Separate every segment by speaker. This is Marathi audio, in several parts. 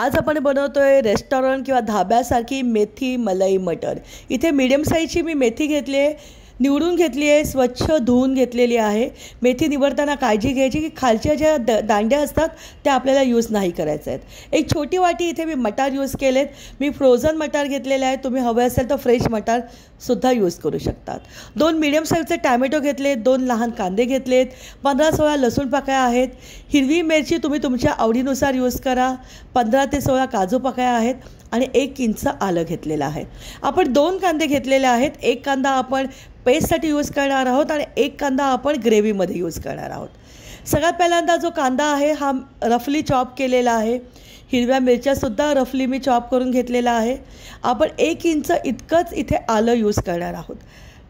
Speaker 1: आज आपण बनवतोय रेस्टॉरंट किंवा धाब्यासारखी मेथी मलाई मटर. इथे मीडियम साईजची मी मेथी घेतली आहे. निवडून घेतली आहे स्वच्छ धुवून घेतलेली आहे. मेथी निवडताना काळजी घ्यायची की खालच्या ज्या द दांड्या असतात त्या आपल्याला यूज नाही करायच्या आहेत. एक छोटी वाटी इथे मी मटार यूज केलेत. मी फ्रोझन मटार घेतलेले आहेत तुम्ही हवे असेल तर फ्रेश मटारसुद्धा यूज करू शकतात. दोन मिडियम साईजचे टॅमॅटो घेतलेत दोन लहान कांदे घेतलेत पंधरा सोळा लसूण पाकळ्या आहेत. हिरवी मिरची तुम्ही तुमच्या आवडीनुसार यूज करा. पंधरा ते सोळा काजू पाकळ्या आहेत आणि एक इंच आलं घेतलेलं आहे. आपण दोन कांदे घेतलेले आहेत. एक कांदा आपण पेस्टसाठी यूज करणार आहोत आणि एक कांदा आपण ग्रेव्हीमध्ये यूज करणार आहोत. सगळ्यात पहिल्यांदा जो कांदा आहे हा रफली चॉप केलेला आहे. हिरव्या मिरच्यासुद्धा रफली मी चॉप करून घेतलेला आहे. आपण एक इंच इतकंच इथे आलं यूज करणार आहोत.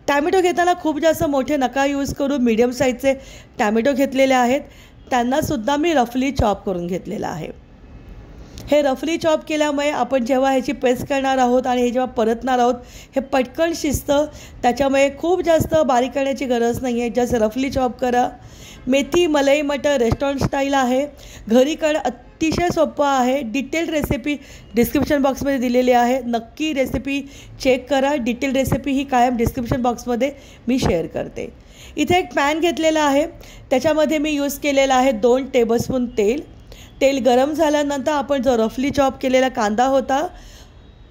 Speaker 1: टॅमॅटो घेताना खूप जास्त मोठे नका यूज करून मीडियम साईजचे टॅमॅटो घेतलेले आहेत. त्यांनासुद्धा मी रफली चॉप करून घेतलेलं आहे. हे रफली चॉप केल्यामुळे आपण जेव्हा ह्याची पेस्ट करणार आहोत आणि हे जेव्हा परतणार आहोत हे पटकन शिजतं. त्याच्यामुळे खूप जास्त बारीक करण्याची गरज नाही आहे जस्ट रफली चॉप करा. मेथी मलई मटर रेस्टॉरंट स्टाईल आहे. घरी करणं अतिशय सोपं आहे. डिटेल्ड रेसिपी डिस्क्रिप्शन बॉक्समध्ये दिलेली आहे. नक्की रेसिपी चेक करा. डिटेल रेसिपी ही कायम डिस्क्रिप्शन बॉक्समध्ये मी शेअर करते. इथे एक पॅन घेतलेला आहे. त्याच्यामध्ये मी यूज केलेला आहे दोन टेबलस्पून तेल. तेल गरम झाल्यानंतर आपण जो रफली चॉप केलेला कांदा होता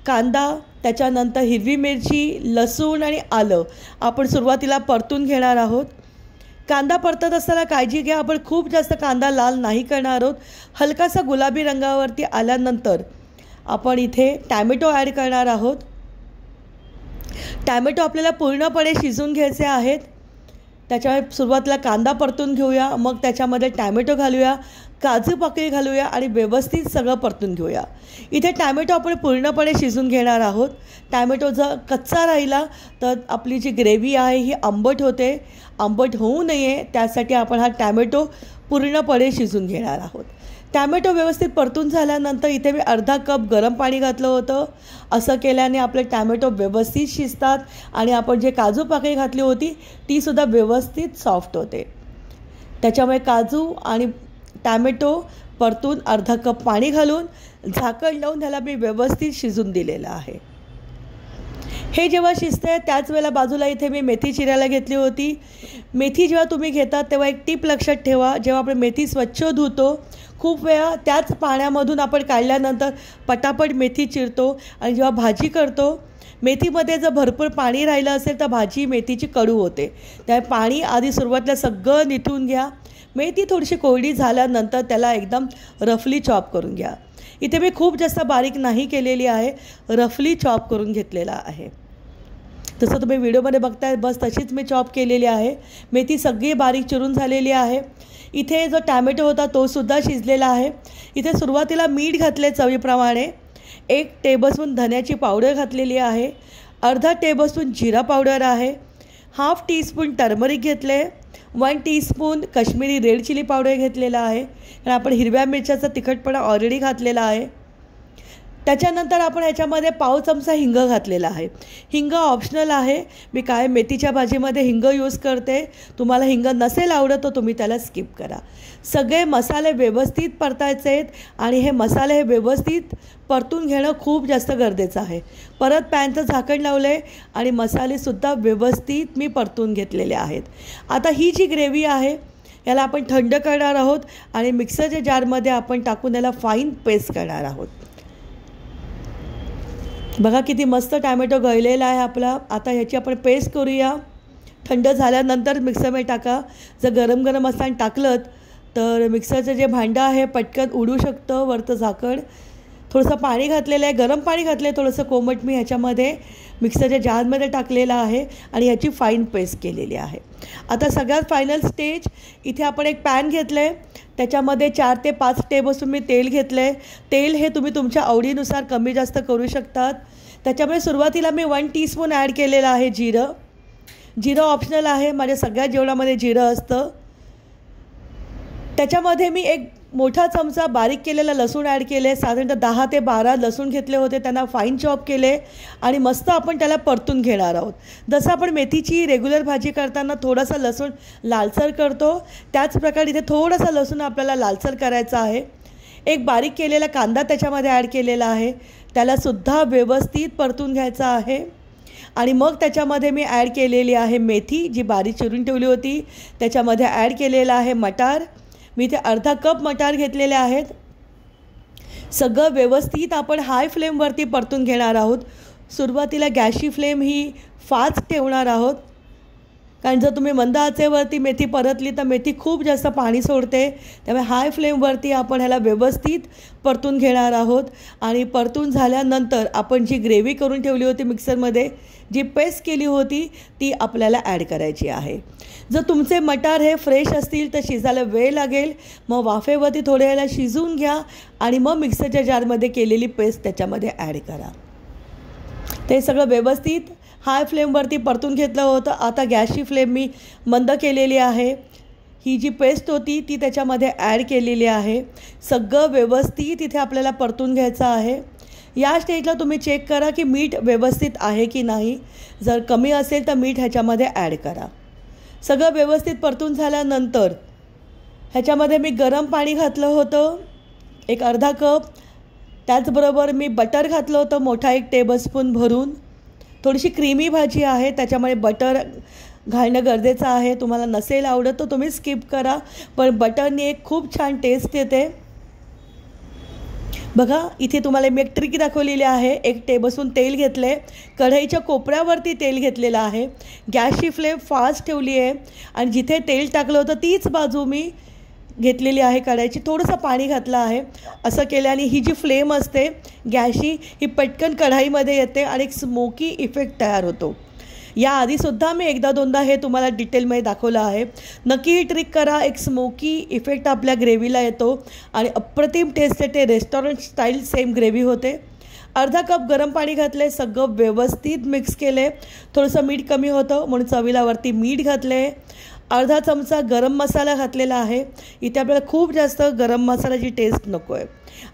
Speaker 1: कांदा त्याच्यानंतर हिरवी मिरची लसूण आणि आलं आपण सुरुवातीला परतून घेणार आहोत. कांदा परतत असताना काळजी घ्या आपण खूप जास्त कांदा लाल नाही करणार आहोत. हलकासा गुलाबी रंगावरती आल्यानंतर आपण इथे टॅमॅटो ॲड करणार आहोत. टॅमॅटो आपल्याला पूर्णपणे शिजून घ्यायचे आहेत. त्याच्यामुळे सुरुवातीला कांदा परतून घेऊया मग त्याच्यामध्ये टॅमॅटो घालूया काजू पाकळी घालूया आणि व्यवस्थित सगळं परतून घेऊया. इथे टॅमॅटो आपण पूर्णपणे शिजून घेणार आहोत. टॅमॅटो जर कच्चा राहिला तर आपली जी ग्रेव्ही आहे ही आंबट होते. आंबट होऊ नये त्यासाठी आपण हा टॅमॅटो पूर्णपणे शिजून घेणार आहोत. टॅमॅटो व्यवस्थित परतून झाल्यानंतर इथे मी अर्धा कप गरम पाणी घातलं होतं. असं केल्याने आपले टॅमॅटो व्यवस्थित शिजतात आणि आपण जे काजू पाकळी घातली होती तीसुद्धा व्यवस्थित सॉफ्ट होते. त्याच्यामुळे काजू आणि टॅमॅटो परतून अर्धा कप पाणी घालून झाकण लावून त्याला मी व्यवस्थित शिजून दिलेलं आहे. हे जेव्हा शिजते त्याच वेळेला बाजूला इथे मी मेथी चिरायला घेतली होती. मेथी जेव्हा तुम्ही घेतात तेव्हा एक टीप लक्षात ठेवा. जेव्हा आपण मेथी स्वच्छ धुतो खूप वेळा त्याच पाण्यामधून आपण काढल्यानंतर पटापट मेथी चिरतो आणि जेव्हा भाजी करतो मेथीमध्ये जर भरपूर पाणी राहिलं असेल तर भाजी मेथीची कडू होते. त्या पाणी आधी सुरुवातीला सगळं निथून घ्या. मेथी थोडीशी कोरडी झाल्यानंतर त्याला एकदम रफली चॉप करून घ्या. इथे मी खूप जास्त बारीक नाही केलेली आहे. रफली चॉप करून घेतलेला आहे. जसं तुम्ही व्हिडिओमध्ये बघताय बस तशीच मी चॉप केलेली आहे. मेथी सगळी बारीक चिरून झालेली आहे. इथे जो टॅमॅटो होता तोसुद्धा शिजलेला आहे. इथे सुरुवातीला मीठ घातले चवीप्रमाणे. एक टेबलस्पून धन्याची पावडर घातलेली आहे. अर्धा टेबलस्पून जिरा पावडर आहे. हाफ टीस्पून टर्मरिक घेतले one teaspoon Kashmiri red chilli powder घेतलेला आहे. कारण आपण हिरव्या मिरच्याचा तिखटपणा ऑलरेडी घातलेला आहे. त्याच्यानंतर आपण याच्यामध्ये पाव चमचा हिंग घातलेला आहे. हिंग ऑप्शनल आहे. मी काय मेथीच्या भाजीमध्ये हिंग यूज करते. तुम्हाला हिंग नसेल आवडत तर तुम्ही त्याला स्किप करा. सगळे मसाले व्यवस्थित परतायचे आहेत आणि हे मसाले हे व्यवस्थित परतून घेणं खूप जास्त गरजेचं आहे. परत पॅनचं झाकण लावलं आहे आणि मसालेसुद्धा व्यवस्थित मी परतून घेतलेले आहेत. आता ही जी ग्रेव्ही आहे याला आपण थंड करणार आहोत आणि मिक्सरच्या जारमध्ये आपण टाकून याला फाईन पेस्ट करणार आहोत. बघा किती मस्त टॅमॅटो गळलेला आहे आपला. आता ह्याची आपण पेस्ट करूया. थंड झाल्यानंतर मिक्सरमध्ये टाका. जर गरम गरम असताना टाकलं तर मिक्सरचं जे भांडं आहे पटकन उडू शकतं वरतं झाकण. थोडंसं पाणी घातलेलं आहे गरम पाणी घातलं आहे थोडंसं कोमट मी ह्याच्यामध्ये मिक्सरच्या जारमध्ये टाकलेलं आहे आणि ह्याची फाईन पेस्ट केलेली आहे. आता सगळ्यात फायनल स्टेज इथे आपण एक पॅन घेतलं आहे त्याच्यामध्ये चार ते पाच टेबलस्पून मी तेल घेतलं आहे तेल हे तुम्ही तुमच्या आवडीनुसार कमी जास्त करू शकतात. त्याच्यामुळे सुरुवातीला मी वन टीस्पून ॲड केलेलं आहे जिरं. जिरं ऑप्शनल आहे माझ्या सगळ्या जेवणामध्ये जिरं असतं. त्याच्यामध्ये मी एक मोठा चमचा बारीक केलेला लसूण ॲड केले साधारणतः दहा ते बारा लसूण घेतले होते त्यांना फाईन चॉप केले आणि मस्त आपण त्याला परतून घेणार आहोत. जसं आपण मेथीची रेग्युलर भाजी करताना थोडासा लसूण लालसर करतो त्याचप्रकारे इथे थोडासा लसूण आपल्याला लालसर करायचा आहे. एक बारीक केलेला कांदा त्याच्यामध्ये ॲड केलेला आहे त्यालासुद्धा व्यवस्थित परतून घ्यायचा आहे. आणि मग त्याच्यामध्ये मी ॲड केलेली आहे मेथी जी बारीक चिरून ठेवली होती त्याच्यामध्ये ॲड केलेलं आहे मटार. मी इथे अर्धा कप मटार घेतलेले आहेत. सगळं व्यवस्थित आपण हाय फ्लेमवरती परतून घेणार आहोत. सुरुवातीला गॅसची फ्लेम ही फास्ट ठेवणार आहोत. कारण जर तुम्ही मंद आचेवरती मेथी परतली तर मेथी खूप जास्त पाणी सोडते. त्यामुळे हाय फ्लेमवरती आपण ह्याला व्यवस्थित परतून घेणार आहोत. आणि परतून झाल्यानंतर आपण जी ग्रेव्ही करून ठेवली होती मिक्सरमध्ये जी पेस्ट केली होती ती आपल्याला ॲड करायची आहे. जर तुमचे मटार हे फ्रेश असतील तर शिजायला वेळ लागेल. मग वाफेवरती थोड्या वेळेला शिजवून घ्या आणि मग मिक्सरच्या जारमध्ये केलेली पेस्ट त्याच्यामध्ये ॲड करा. ते सगळं व्यवस्थित हाय फ्लेमवरती परतून घेतलं होतं. आता गॅसची फ्लेम मी मंद केलेली आहे. ही जी पेस्ट होती ती त्याच्यामध्ये ॲड केलेली आहे. सगळं व्यवस्थित तिथे आपल्याला परतून घ्यायचं आहे. या स्टेजला तुम्ही चेक करा की मीठ व्यवस्थित आहे की नाही. जर कमी असेल तर मीठ ह्याच्यामध्ये ॲड करा. सगळं व्यवस्थित परतून झाल्यानंतर ह्याच्यामध्ये मी गरम पाणी घातलं होतं. एक अर्धा कप. त्याचबरोबर मी बटर घातलं होतं मोठा एक टेबलस्पून भरून. थोडीशी क्रीमी भाजी आहे त्याच्यामुळे बटर घालणं गरजेचं आहे. तुम्हाला नसेल आवडत तर तुम्ही स्किप करा. पण बटरने एक खूप छान टेस्ट येते. बघा इथे तुम्हाला मी एक ट्रिक दाखवलेली आहे. एक टेबलस्पून तेल घेतलं आहे कढईच्या कोपऱ्यावरती तेल घेतलेलं आहे. गॅसची फ्लेम फास्ट ठेवली आहे आणि जिथे तेल टाकलं होतं तीच बाजू मी घेतलेली आहे कढाईची थोडंसं पाणी घातलं आहे. असं केल्याने ही जी फ्लेम असते गॅसची ही पटकन कढाईमध्ये येते आणि एक स्मोकी इफेक्ट तयार होतो. याआधीसुद्धा मी एकदा दोनदा हे तुम्हाला डिटेलमध्ये दाखवलं आहे. नक्की ही ट्रिक करा एक स्मोकी इफेक्ट आपल्या ग्रेव्हीला येतो आणि अप्रतिम टेस्ट येते रेस्टॉरंट स्टाईल सेम ग्रेव्ही होते. अर्धा कप गरम पाणी घातले सगळं व्यवस्थित मिक्स केले. थोडंसं मीठ कमी होतं म्हणून चवीलावरती मीठ घातले. अर्धा चमचा गरम मसाला घातलेला आहे. इथे आपल्याला खूप जास्त गरम मसाल्याची टेस्ट नको आहे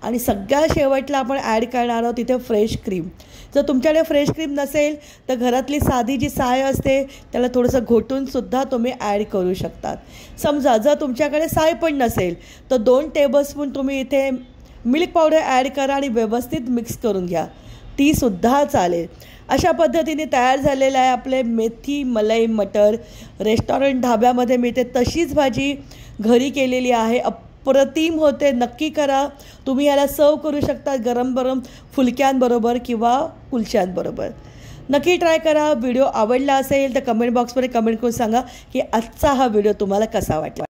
Speaker 1: आणि सगळ्या शेवटला आपण ॲड करणार आहोत तिथे फ्रेश क्रीम जर तुमच्याकडे फ्रेश क्रीम नसेल तर घरातली साधी जी साय असते त्याला थोडंसं घोटूनसुद्धा तुम्ही ॲड करू शकतात. समजा जर तुमच्याकडे साय पण नसेल तर दोन टेबलस्पून तुम्ही इथे मिल्क पावडर ॲड करा आणि व्यवस्थित मिक्स करून घ्या. तीसुद्धा चालेल. अशा पद्धतीने तयार झालेलं आहे आपले मेथी मलाई मटर. रेस्टॉरंट ढाब्यामध्ये मिळते. तशीच भाजी घरी केलेली आहे. अप्रतिम होते. नक्की करा. तुम्ही याला सर्व करू शकता गरम गरम फुलक्यांबरोबर किंवा कुलच्यांबरोबर. नक्की ट्राय करा. व्हिडिओ आवडला असेल तर कमेंट बॉक्समध्ये कमेंट करून सांगा की आजचा हा व्हिडिओ तुम्हाला कसा वाटला?